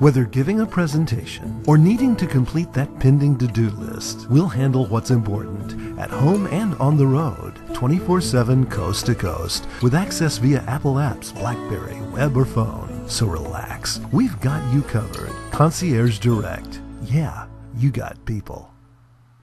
Whether giving a presentation or needing to complete that pending to-do list, we'll handle what's important at home and on the road 24-7 coast to coast with access via Apple apps, Blackberry, web or phone. So relax. We've got you covered. Concierge Direct. Yeah, you got people.